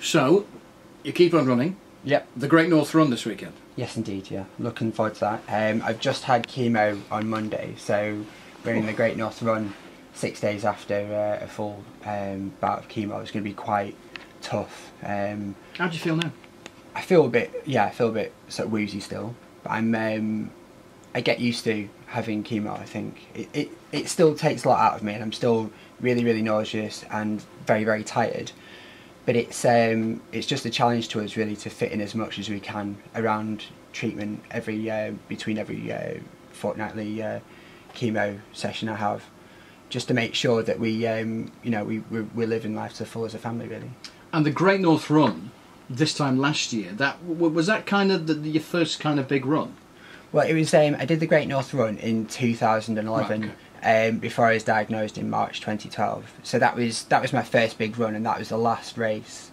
So, you keep on running. Yep. The Great North Run this weekend. Yes, indeed. Yeah, looking forward to that. Um, I've just had chemo on Monday, so running the Great North Run six days after uh, a full um, bout of chemo is going to be quite tough. Um, How do you feel now? I feel a bit, yeah, I feel a bit sort of woozy still, but I'm, um, I get used to having chemo. I think it, it, it still takes a lot out of me, and I'm still really, really nauseous and very, very tired. But it's um, it's just a challenge to us really to fit in as much as we can around treatment every uh, between every uh, fortnightly uh, chemo session I have, just to make sure that we um, you know we we're, we're living life to the full as a family really. And the Great North Run this time last year. That was that kind of the, your first kind of big run. Well, it was. Um, I did the Great North Run in 2011 Right, um, before I was diagnosed in March 2012. So that was that was my first big run, and that was the last race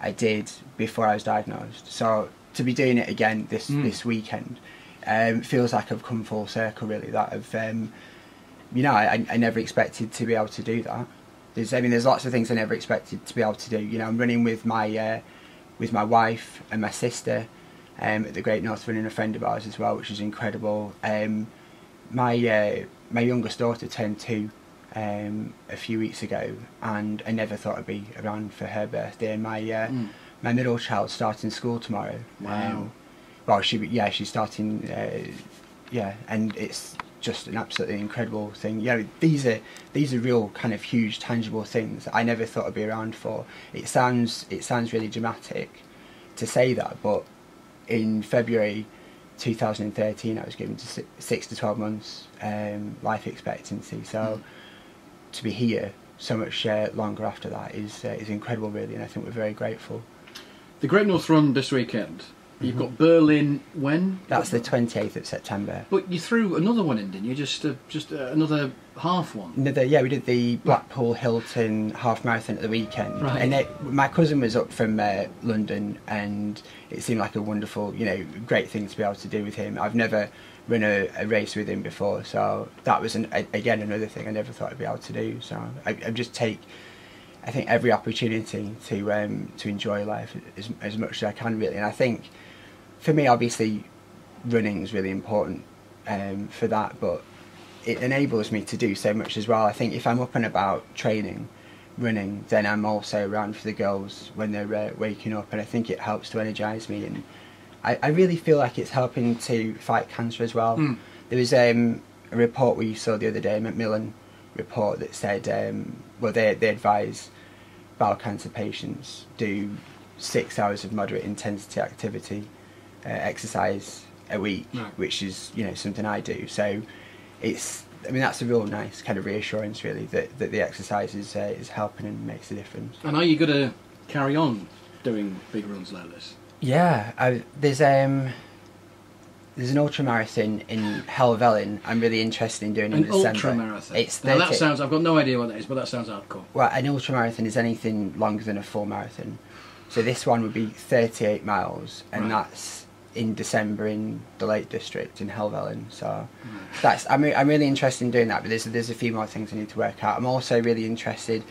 I did before I was diagnosed. So to be doing it again this Mm. this weekend um, feels like I've come full circle. Really, that of um, you know I, I never expected to be able to do that. There's I mean there's lots of things I never expected to be able to do. You know I'm running with my uh, with my wife and my sister um, at the Great North Running, a friend of ours as well, which is incredible. Um, my uh, my youngest daughter turned two um, a few weeks ago, and I never thought I'd be around for her birthday. And my uh, Mm. my middle child's starting school tomorrow. Wow. Um, well, she yeah she's starting uh, yeah, and it's just an absolutely incredible thing. You know, these are these are real kind of huge tangible things that I never thought I'd be around for. It sounds it sounds really dramatic to say that, but in February 2013, I was given to si- six to 12 months um, life expectancy. So to be here so much uh, longer after that is uh, is incredible, really, and I think we're very grateful. The Great North Run this weekend. You've Mhm. got Berlin when? That's the 28th of September. But you threw another one in, didn't you? Just uh, just uh, another half one. Another, yeah, we did the Blackpool Hilton half marathon at the weekend, Right. and it, my cousin was up from uh, London, and it seemed like a wonderful, you know, great thing to be able to do with him. I've never run a, a race with him before, so that was an, a, again another thing I never thought I'd be able to do. So I, I just take, I think every opportunity to um, to enjoy life as, as much as I can really, and I think for me, obviously, running is really important um, for that, but it enables me to do so much as well. I think if I'm up and about training, running, then I'm also around for the girls when they're uh, waking up, and I think it helps to energise me. And I, I really feel like it's helping to fight cancer as well. Mm. There was um, a report we saw the other day, a Macmillan report, that said, um, well, they, they advise bowel cancer patients do six hours of moderate intensity activity, uh, exercise a week, Right. which is you know something I do. So it's I mean that's a real nice kind of reassurance really that, that the exercise is uh, is helping and makes a difference. And are you going to carry on doing big runs like this? Yeah, I, there's um there's an ultra marathon in Helvellyn. I'm really interested in doing in An December. ultra marathon. It's now that sounds. I've got no idea what that is, but that sounds hardcore. Well, an ultra marathon is anything longer than a full marathon. So this one would be 38 miles, and Right. that's in December in the Lake District in Helvellyn. So Right. that's I'm re- I'm really interested in doing that. But there's there's a few more things I need to work out. I'm also really interested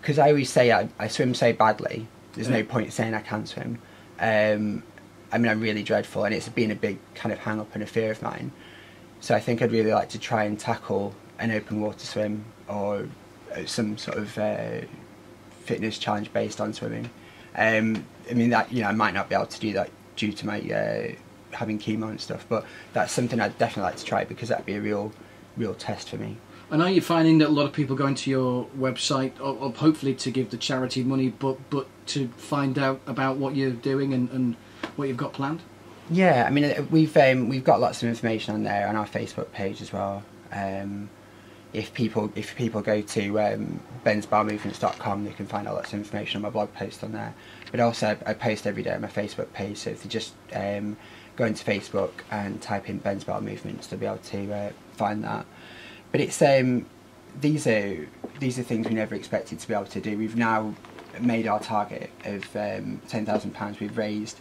because I always say I, I swim so badly. There's no Yeah. point saying I can't swim. Um, I mean, I'm really dreadful, and it's been a big kind of hang up and a fear of mine. So I think I'd really like to try and tackle an open water swim or uh, some sort of uh, fitness challenge based on swimming. Um, I mean that you know I might not be able to do that due to my uh, having chemo and stuff, but that's something I'd definitely like to try because that'd be a real, real test for me. And are you finding that a lot of people going to your website, or, or hopefully to give the charity money, but but to find out about what you're doing and, and what you've got planned? Yeah, I mean uh, we've um, we've got lots of information on there on our Facebook page as well. Um, if people if people go to um, bensbowelmovements.com, they can find all of information on my blog post on there. But also I, I post every day on my Facebook page, so if they just um, go into Facebook and type in Ben's Bowel Movements, they'll be able to uh, find that. But it's um, these are these are things we never expected to be able to do. We've now made our target of um, ten thousand pounds. We've raised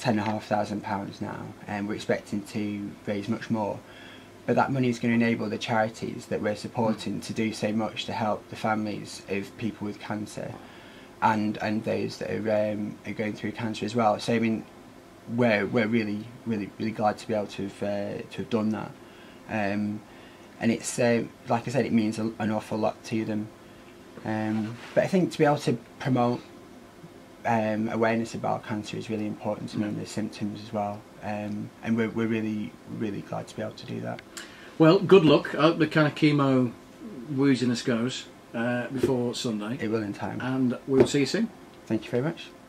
ten and a half thousand pounds now, and we're expecting to raise much more. But that money is going to enable the charities that we're supporting to do so much to help the families of people with cancer. and and those that are, um, are going through cancer as well. So I mean, we're we're really really really glad to be able to have uh, to have done that, um, and it's uh, like I said, it means an awful lot to them. Um, but I think to be able to promote um, awareness about cancer is really important to know the symptoms as well, um, and we're we're really really glad to be able to do that. Well, good luck. I hope the kind of chemo wooziness goes uh, before Sunday, It will in time. and we'll see you soon. Thank you very much. Thank you very